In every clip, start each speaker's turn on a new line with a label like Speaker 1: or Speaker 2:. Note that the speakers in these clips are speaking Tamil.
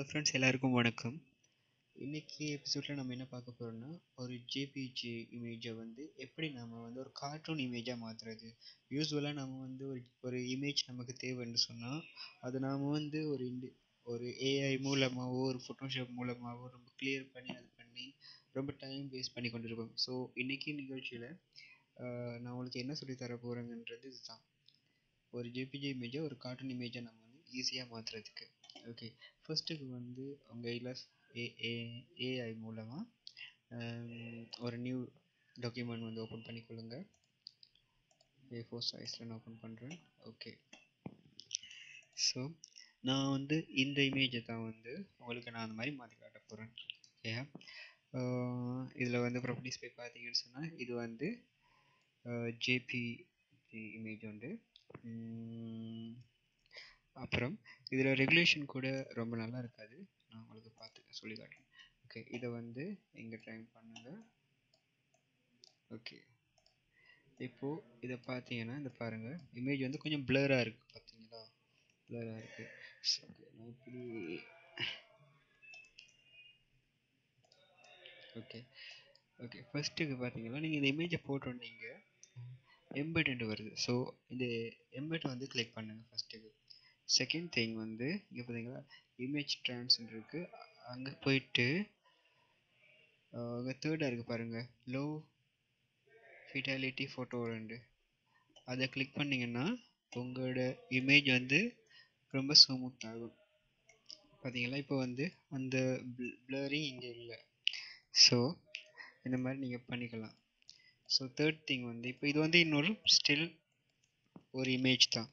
Speaker 1: ஹலோ ஃப்ரெண்ட்ஸ் எல்லாருக்கும் வணக்கம். இன்றைக்கி எபிசோடில் நம்ம என்ன பார்க்க போகிறோம்னா ஒரு ஜேபிஜி இமேஜை வந்து எப்படி நம்ம வந்து ஒரு கார்ட்டூன் இமேஜாக மாற்றுறது யூஸ்வலாக நம்ம வந்து ஒரு ஒரு இமேஜ் நமக்கு தேவைன்னு சொன்னால் அது நாம் வந்து ஒரு இண்டி ஒரு ஏஐ மூலமாகவோ ஒரு ஃபோட்டோஷாப் மூலமாகவோ ரொம்ப கிளியர் பண்ணி அது பண்ணி ரொம்ப டைம் வேஸ்ட் பண்ணி கொண்டு இருக்கோம் ஸோ இன்றைக்கி நிகழ்ச்சியில் நான் உங்களுக்கு என்ன சொல்லி தர போகிறேங்கன்றது இதுதான். ஒரு ஜேபிஜி இமேஜை ஒரு கார்ட்டூன் இமேஜை நம்ம வந்து ஈஸியாக மாற்றுறதுக்கு ஓகே ஃபர்ஸ்ட்டுக்கு வந்து உங்கள் இலஸ் ஏ ஏ ஏஐ மூலமாக um, ஒரு நியூ டாக்குமெண்ட் வந்து ஓப்பன் பண்ணிக்கொள்ளுங்க ஏ ஃபோர் சைஸில் நான் ஓப்பன் பண்ணுறேன் ஓகே ஸோ நான் வந்து இந்த இமேஜை தான் வந்து உங்களுக்கு நான் அந்த மாதிரி மாற்றி காட்ட போகிறேன் ஓகே uh, இதில் வந்து ப்ராப்பர்ட்டிஸ் போய் பார்த்தீங்கன்னு சொன்னால் இது வந்து uh, ஜேபி இமேஜ் உண்டு. Mm, அப்புறம் இதில் ரெகுலேஷன் கூட ரொம்ப நல்லா இருக்காது. நான் உங்களுக்கு பார்த்து சொல்லி காட்டுறேன். ஓகே இதை வந்து இங்கே ட்ரைன் பண்ணுங்க. ஓகே இப்போது இதை பார்த்தீங்கன்னா இந்த பாருங்கள் இமேஜ் வந்து கொஞ்சம் பிளராக இருக்குது பார்த்தீங்களா? பிளராக இருக்குது நான் இப்படி ஓகே ஓகே ஃபஸ்ட்டுக்கு பார்த்தீங்கன்னா நீங்கள் இந்த இமேஜை போட்டோன்னீங்க எம்பெட் வருது. ஸோ இந்த எம்பெட் வந்து கிளிக் பண்ணுங்கள் ஃபஸ்ட்டுக்கு செகண்ட் திங் வந்து இங்கே பார்த்தீங்களா இமேஜ் ட்ரான்ஸ்ன்னு இருக்குது அங்கே போயிட்டு அங்கே தேர்டாக இருக்குது பாருங்கள் லோ ஃபிட்டாலிட்டி ஃபோட்டோ ரெண்டு. அதை கிளிக் பண்ணிங்கன்னா உங்களோட இமேஜ் வந்து ரொம்ப ஸ்மூத் ஆகும். பார்த்தீங்களா இப்போ வந்து அந்த ப்ளரிங் இங்கே இல்லை. ஸோ இந்த மாதிரி நீங்கள் பண்ணிக்கலாம். ஸோ தேர்ட் திங் வந்து இப்போ இது வந்து இன்னொரு ஸ்டில் ஒரு இமேஜ் தான்.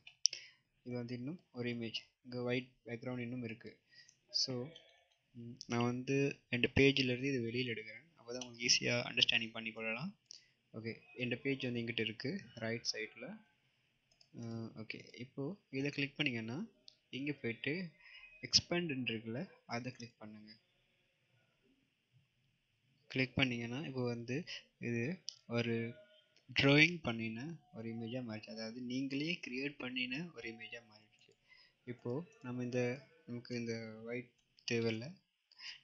Speaker 1: இது வந்து இன்னும் ஒரு இமேஜ் இங்கே ஒயிட் பேக்ரவுண்ட் இன்னும் இருக்குது ஸோ நான் வந்து என் பேஜிலேருந்து இது வெளியில் எடுக்கிறேன். அப்போ தான் உங்களுக்கு ஈஸியாக அண்டர்ஸ்டாண்டிங் பண்ணி கொள்ளலாம். ஓகே என் பேஜ் வந்து எங்கிட்ட இருக்குது ரைட் சைடில் ஓகே இப்போது இதை கிளிக் பண்ணிங்கன்னா இங்கே போயிட்டு எக்ஸ்பேண்டுன்னு இருக்குல்ல அதை கிளிக் பண்ணுங்கள் கிளிக் பண்ணிங்கன்னா இப்போ வந்து இது ஒரு ட்ராயிங் பண்ணின ஒரு இமேஜாக மாறிச்சு. அதாவது நீங்களே க்ரியேட் பண்ணின ஒரு இமேஜாக மாறிடுச்சு. இப்போது நம்ம இந்த நமக்கு இந்த ஒயிட் தேவையில்லை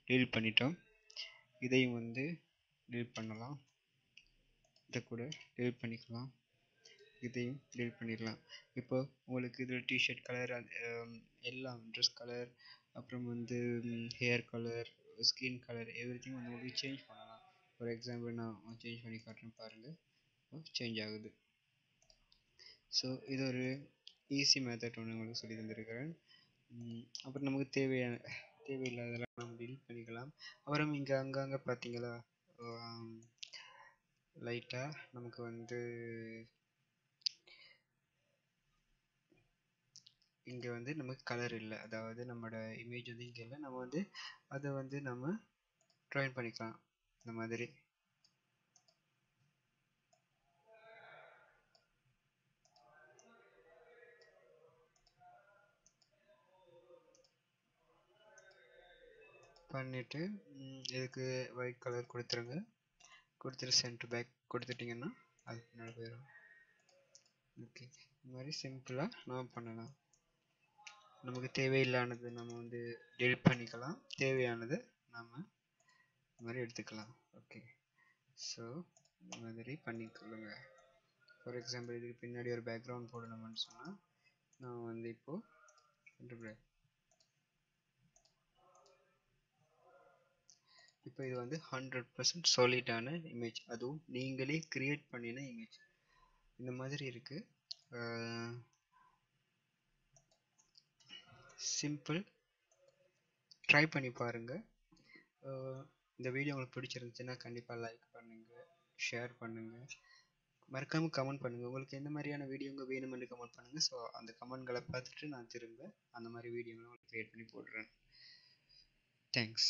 Speaker 1: டீல் பண்ணிட்டோம். இதையும் வந்து டீல் பண்ணலாம். இதை கூட டீல் பண்ணிக்கலாம். இதையும் டீல் பண்ணிடலாம். இப்போ உங்களுக்கு இதில் டிஷர்ட் கலர் எல்லாம் ட்ரெஸ் கலர் அப்புறம் வந்து hair colour skin colour everything வந்து உங்களுக்கு சேஞ்ச் பண்ணலாம். ஃபார் எக்ஸாம்பிள் நான் சேஞ்ச் பண்ணி காட்டுறேன் பாருங்கள் சேஞ்ச் ஆகுது. ஸோ இது ஒரு ஈஸி மெத்தட் ஒன்று உங்களுக்கு சொல்லி தந்திருக்கிறேன். அப்புறம் நமக்கு தேவையான தேவையில்லாதெல்லாம் நம்ம டீல் பண்ணிக்கலாம். அப்புறம் இங்கே அங்கங்கே பார்த்தீங்களா லைட்டாக நமக்கு வந்து இங்கே வந்து நமக்கு கலர் இல்லை. அதாவது நம்மளோட இமேஜ் வந்து இங்கே இல்லை. நம்ம வந்து அதை வந்து நம்ம ட்ராயின் பண்ணிக்கலாம். இந்த மாதிரி. பண்ணிவிட்டு இதுக்கு ஒயிட் கலர் கொடுத்துருங்க. கொடுத்துட்டு சென்ட்ரு பேக் கொடுத்துட்டிங்கன்னா அது பின்னாடி போயிடும். ஓகே இந்த மாதிரி சிம்பிளாக நம்ம பண்ணலாம். நமக்கு தேவையில்லானது நம்ம வந்து டெலிட் பண்ணிக்கலாம். தேவையானது நம்ம இந்த மாதிரி எடுத்துக்கலாம். ஓகே ஸோ இந்த மாதிரி பண்ணிக்கொள்ளுங்க ஃபார் எக்ஸாம்பிள் இதுக்கு பின்னாடி ஒரு பேக்ரவுண்ட் போடணும்னு சொன்னால் நான் வந்து இப்போது இப்போ இது வந்து ஹண்ட்ரட் பர்சன்ட் சாலிடான இமேஜ் அதுவும் நீங்களே க்ரியேட் பண்ணின இமேஜ் இந்த மாதிரி இருக்குது சிம்பிள் ட்ரை பண்ணி பாருங்கள் இந்த வீடியோ உங்களுக்கு பிடிச்சிருந்துச்சுன்னா கண்டிப்பாக லைக் பண்ணுங்கள் ஷேர் பண்ணுங்கள் மறக்காமல் கமெண்ட் பண்ணுங்கள் உங்களுக்கு எந்த மாதிரியான வீடியோங்க வேணுமென்று கமெண்ட் பண்ணுங்கள் ஸோ அந்த கமெண்ட்களை பார்த்துட்டு நான் திரும்ப அந்த மாதிரி வீடியோங்களை உங்களுக்கு க்ரியேட் பண்ணி போடுறேன். தேங்க்ஸ்